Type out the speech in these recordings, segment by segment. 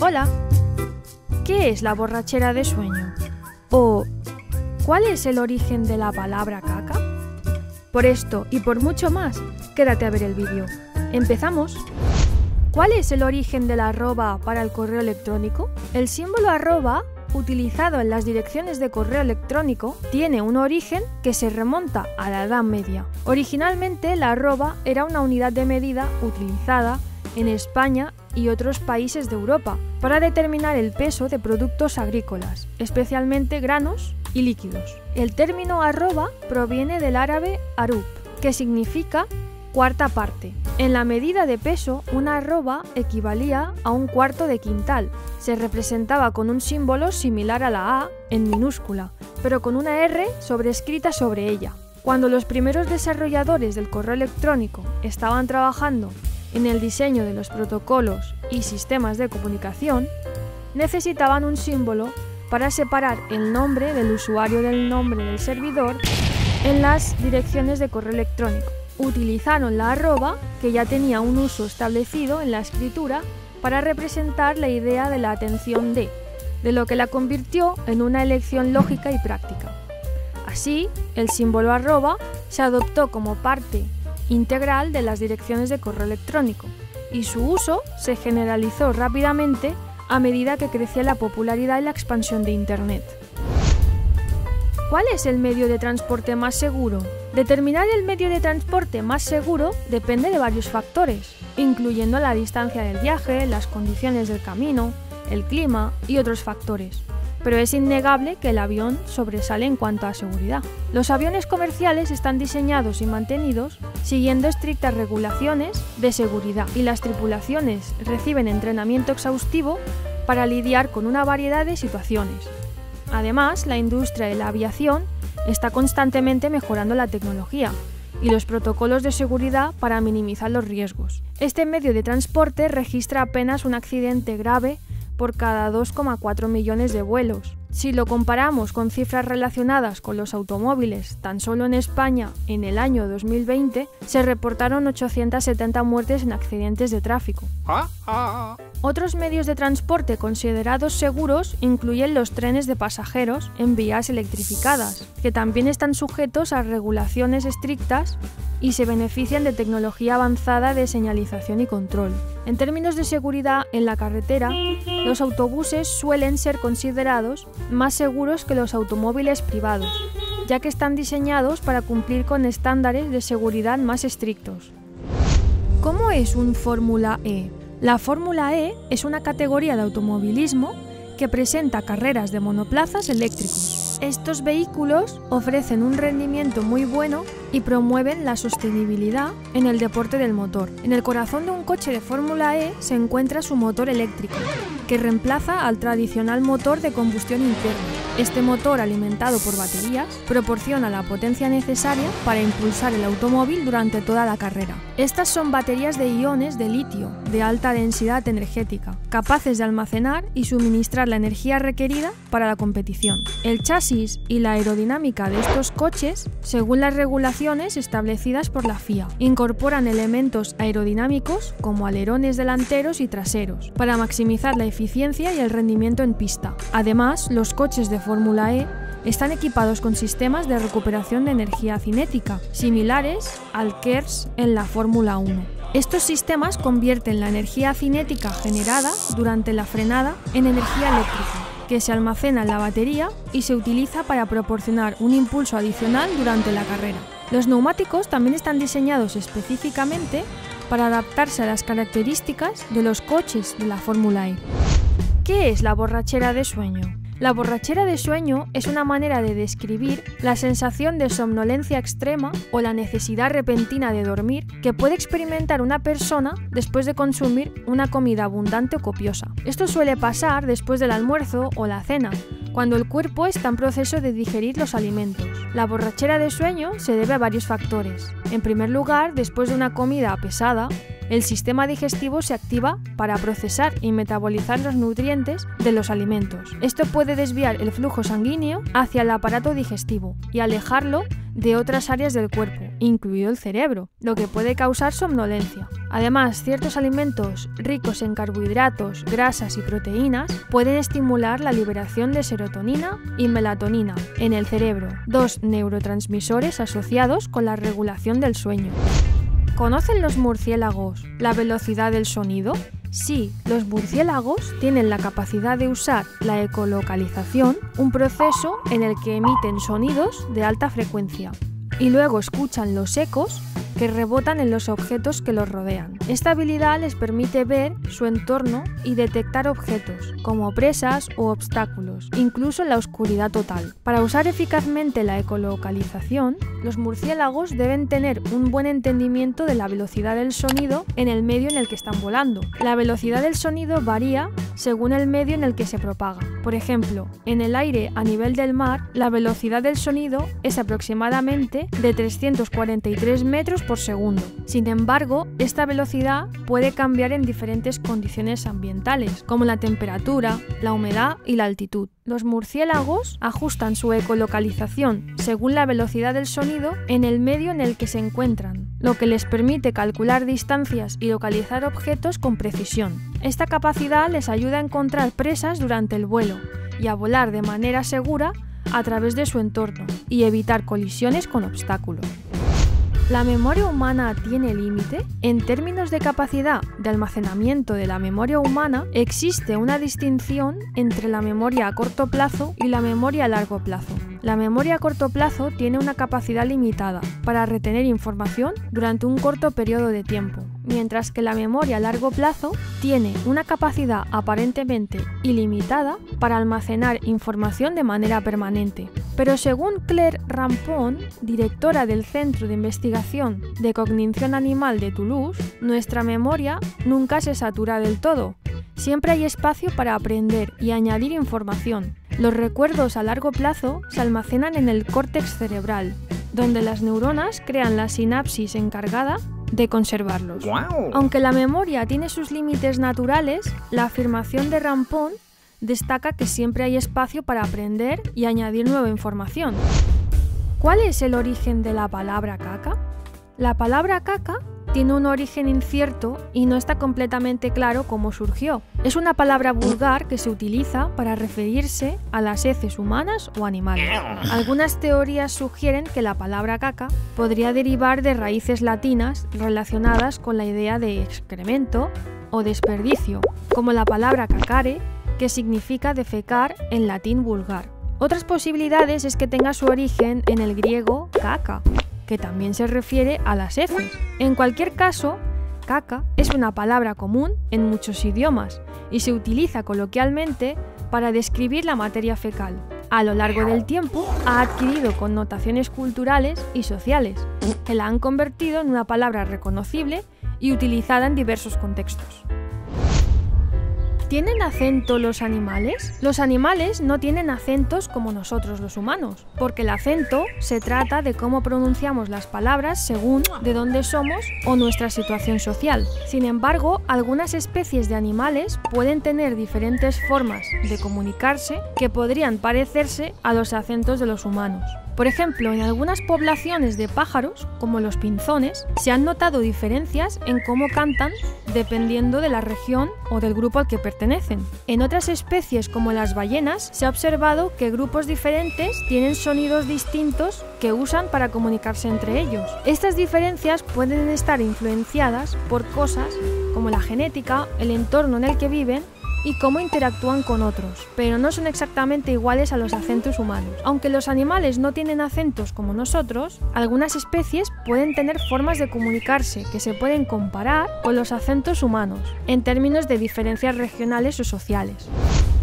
Hola. ¿Qué es la borrachera de sueño? ¿O cuál es el origen de la palabra caca? Por esto y por mucho más, quédate a ver el vídeo. ¡Empezamos! ¿Cuál es el origen de la arroba para el correo electrónico? El símbolo arroba utilizado en las direcciones de correo electrónico tiene un origen que se remonta a la Edad Media. Originalmente la arroba era una unidad de medida utilizada en España y otros países de Europa para determinar el peso de productos agrícolas, especialmente granos y líquidos. El término arroba proviene del árabe arub, que significa cuarta parte. En la medida de peso, una arroba equivalía a un cuarto de quintal. Se representaba con un símbolo similar a la A en minúscula, pero con una R sobrescrita sobre ella. Cuando los primeros desarrolladores del correo electrónico estaban trabajando en el diseño de los protocolos y sistemas de comunicación, necesitaban un símbolo para separar el nombre del usuario del nombre del servidor en las direcciones de correo electrónico. Utilizaron la arroba, que ya tenía un uso establecido en la escritura, para representar la idea de la atención de, de lo que la convirtió en una elección lógica y práctica. Así, el símbolo arroba se adoptó como parte integral de las direcciones de correo electrónico y su uso se generalizó rápidamente a medida que crecía la popularidad y la expansión de Internet. ¿Cuál es el medio de transporte más seguro? Determinar el medio de transporte más seguro depende de varios factores, incluyendo la distancia del viaje, las condiciones del camino, el clima y otros factores pero es innegable que el avión sobresale en cuanto a seguridad. Los aviones comerciales están diseñados y mantenidos siguiendo estrictas regulaciones de seguridad y las tripulaciones reciben entrenamiento exhaustivo para lidiar con una variedad de situaciones. Además, la industria de la aviación está constantemente mejorando la tecnología y los protocolos de seguridad para minimizar los riesgos. Este medio de transporte registra apenas un accidente grave por cada 2,4 millones de vuelos. Si lo comparamos con cifras relacionadas con los automóviles, tan solo en España, en el año 2020, se reportaron 870 muertes en accidentes de tráfico. Otros medios de transporte considerados seguros incluyen los trenes de pasajeros en vías electrificadas, que también están sujetos a regulaciones estrictas y se benefician de tecnología avanzada de señalización y control. En términos de seguridad en la carretera, los autobuses suelen ser considerados más seguros que los automóviles privados, ya que están diseñados para cumplir con estándares de seguridad más estrictos. ¿Cómo es un Fórmula E? La Fórmula E es una categoría de automovilismo que presenta carreras de monoplazas eléctricos. Estos vehículos ofrecen un rendimiento muy bueno y promueven la sostenibilidad en el deporte del motor. En el corazón de un coche de Fórmula E se encuentra su motor eléctrico, que reemplaza al tradicional motor de combustión interna. Este motor, alimentado por baterías, proporciona la potencia necesaria para impulsar el automóvil durante toda la carrera. Estas son baterías de iones de litio, de alta densidad energética, capaces de almacenar y suministrar la energía requerida para la competición. El chasis y la aerodinámica de estos coches, según las regulaciones establecidas por la FIA, incorporan elementos aerodinámicos como alerones delanteros y traseros, para maximizar la eficiencia y el rendimiento en pista. Además, los coches de Fórmula E están equipados con sistemas de recuperación de energía cinética, similares al KERS en la Fórmula 1. Estos sistemas convierten la energía cinética generada durante la frenada en energía eléctrica, que se almacena en la batería y se utiliza para proporcionar un impulso adicional durante la carrera. Los neumáticos también están diseñados específicamente para adaptarse a las características de los coches de la Fórmula E. ¿Qué es la borrachera de sueño? La borrachera de sueño es una manera de describir la sensación de somnolencia extrema o la necesidad repentina de dormir que puede experimentar una persona después de consumir una comida abundante o copiosa. Esto suele pasar después del almuerzo o la cena, cuando el cuerpo está en proceso de digerir los alimentos. La borrachera de sueño se debe a varios factores. En primer lugar, después de una comida pesada, el sistema digestivo se activa para procesar y metabolizar los nutrientes de los alimentos. Esto puede desviar el flujo sanguíneo hacia el aparato digestivo y alejarlo de otras áreas del cuerpo, incluido el cerebro, lo que puede causar somnolencia. Además, ciertos alimentos ricos en carbohidratos, grasas y proteínas pueden estimular la liberación de serotonina y melatonina en el cerebro, dos neurotransmisores asociados con la regulación del sueño. ¿Conocen los murciélagos la velocidad del sonido? Sí, los murciélagos tienen la capacidad de usar la ecolocalización, un proceso en el que emiten sonidos de alta frecuencia, y luego escuchan los ecos que rebotan en los objetos que los rodean. Esta habilidad les permite ver su entorno y detectar objetos, como presas o obstáculos, incluso en la oscuridad total. Para usar eficazmente la ecolocalización, los murciélagos deben tener un buen entendimiento de la velocidad del sonido en el medio en el que están volando. La velocidad del sonido varía según el medio en el que se propaga. Por ejemplo, en el aire a nivel del mar, la velocidad del sonido es aproximadamente de 343 metros por segundo. Sin embargo, esta velocidad puede cambiar en diferentes condiciones ambientales, como la temperatura, la humedad y la altitud. Los murciélagos ajustan su ecolocalización según la velocidad del sonido en el medio en el que se encuentran, lo que les permite calcular distancias y localizar objetos con precisión. Esta capacidad les ayuda a encontrar presas durante el vuelo y a volar de manera segura a través de su entorno y evitar colisiones con obstáculos. ¿La memoria humana tiene límite? En términos de capacidad de almacenamiento de la memoria humana, existe una distinción entre la memoria a corto plazo y la memoria a largo plazo. La memoria a corto plazo tiene una capacidad limitada para retener información durante un corto periodo de tiempo, mientras que la memoria a largo plazo tiene una capacidad aparentemente ilimitada para almacenar información de manera permanente. Pero según Claire Rampon, directora del Centro de Investigación de Cognición Animal de Toulouse, nuestra memoria nunca se satura del todo. Siempre hay espacio para aprender y añadir información. Los recuerdos a largo plazo se almacenan en el córtex cerebral, donde las neuronas crean la sinapsis encargada de conservarlos. Aunque la memoria tiene sus límites naturales, la afirmación de Rampon destaca que siempre hay espacio para aprender y añadir nueva información. ¿Cuál es el origen de la palabra caca? La palabra caca tiene un origen incierto y no está completamente claro cómo surgió. Es una palabra vulgar que se utiliza para referirse a las heces humanas o animales. Algunas teorías sugieren que la palabra caca podría derivar de raíces latinas relacionadas con la idea de excremento o desperdicio, como la palabra cacare, que significa defecar en latín vulgar. Otras posibilidades es que tenga su origen en el griego caca, que también se refiere a las heces. En cualquier caso, caca es una palabra común en muchos idiomas y se utiliza coloquialmente para describir la materia fecal. A lo largo del tiempo ha adquirido connotaciones culturales y sociales, que la han convertido en una palabra reconocible y utilizada en diversos contextos. ¿Tienen acento los animales? Los animales no tienen acentos como nosotros los humanos, porque el acento se trata de cómo pronunciamos las palabras según de dónde somos o nuestra situación social. Sin embargo, algunas especies de animales pueden tener diferentes formas de comunicarse que podrían parecerse a los acentos de los humanos. Por ejemplo, en algunas poblaciones de pájaros, como los pinzones, se han notado diferencias en cómo cantan dependiendo de la región o del grupo al que pertenecen. En otras especies, como las ballenas, se ha observado que grupos diferentes tienen sonidos distintos que usan para comunicarse entre ellos. Estas diferencias pueden estar influenciadas por cosas como la genética, el entorno en el que viven y cómo interactúan con otros, pero no son exactamente iguales a los acentos humanos. Aunque los animales no tienen acentos como nosotros, algunas especies pueden tener formas de comunicarse que se pueden comparar con los acentos humanos, en términos de diferencias regionales o sociales.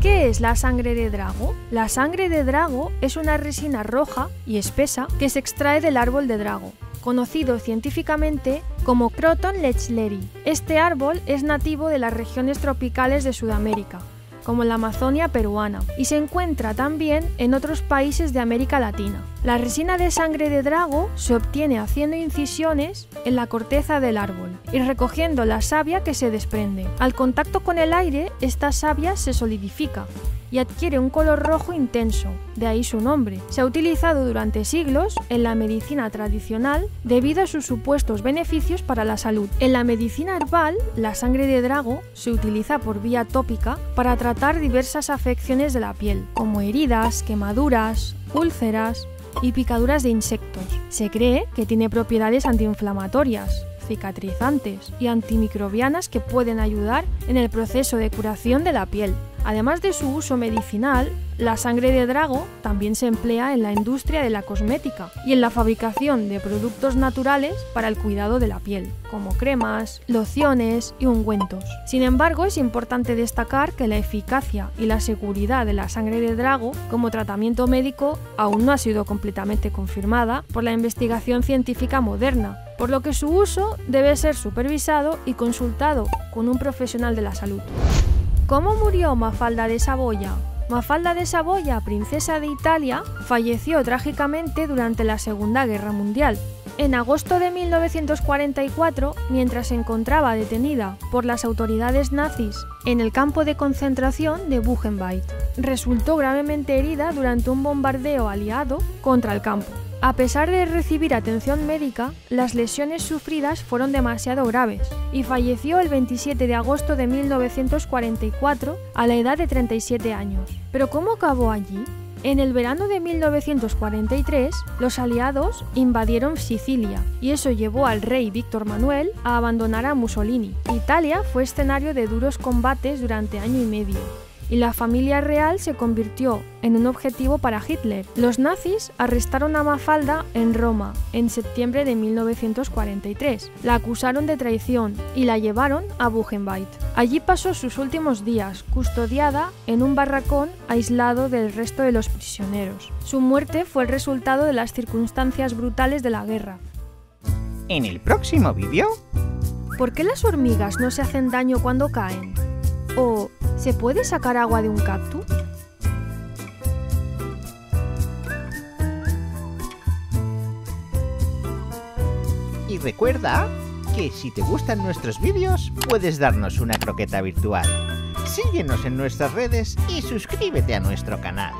¿Qué es la sangre de drago? La sangre de drago es una resina roja y espesa que se extrae del árbol de drago conocido científicamente como Croton lechleri. Este árbol es nativo de las regiones tropicales de Sudamérica, como la Amazonia peruana, y se encuentra también en otros países de América Latina. La resina de sangre de drago se obtiene haciendo incisiones en la corteza del árbol y recogiendo la savia que se desprende. Al contacto con el aire, esta savia se solidifica y adquiere un color rojo intenso, de ahí su nombre. Se ha utilizado durante siglos en la medicina tradicional debido a sus supuestos beneficios para la salud. En la medicina herbal, la sangre de drago se utiliza por vía tópica para tratar diversas afecciones de la piel, como heridas, quemaduras, úlceras y picaduras de insectos. Se cree que tiene propiedades antiinflamatorias, cicatrizantes y antimicrobianas que pueden ayudar en el proceso de curación de la piel. Además de su uso medicinal, la sangre de drago también se emplea en la industria de la cosmética y en la fabricación de productos naturales para el cuidado de la piel, como cremas, lociones y ungüentos. Sin embargo, es importante destacar que la eficacia y la seguridad de la sangre de drago como tratamiento médico aún no ha sido completamente confirmada por la investigación científica moderna, por lo que su uso debe ser supervisado y consultado con un profesional de la salud. ¿Cómo murió Mafalda de Saboya? Mafalda de Saboya, princesa de Italia, falleció trágicamente durante la Segunda Guerra Mundial. En agosto de 1944, mientras se encontraba detenida por las autoridades nazis en el campo de concentración de Buchenwald, resultó gravemente herida durante un bombardeo aliado contra el campo. A pesar de recibir atención médica, las lesiones sufridas fueron demasiado graves y falleció el 27 de agosto de 1944 a la edad de 37 años. ¿Pero cómo acabó allí? En el verano de 1943, los aliados invadieron Sicilia y eso llevó al rey Víctor Manuel a abandonar a Mussolini. Italia fue escenario de duros combates durante año y medio y la familia real se convirtió en un objetivo para Hitler. Los nazis arrestaron a Mafalda en Roma en septiembre de 1943. La acusaron de traición y la llevaron a Buchenwald. Allí pasó sus últimos días, custodiada en un barracón aislado del resto de los prisioneros. Su muerte fue el resultado de las circunstancias brutales de la guerra. En el próximo vídeo... ¿Por qué las hormigas no se hacen daño cuando caen? ¿O ¿Se puede sacar agua de un cactus? Y recuerda que si te gustan nuestros vídeos, puedes darnos una croqueta virtual. Síguenos en nuestras redes y suscríbete a nuestro canal.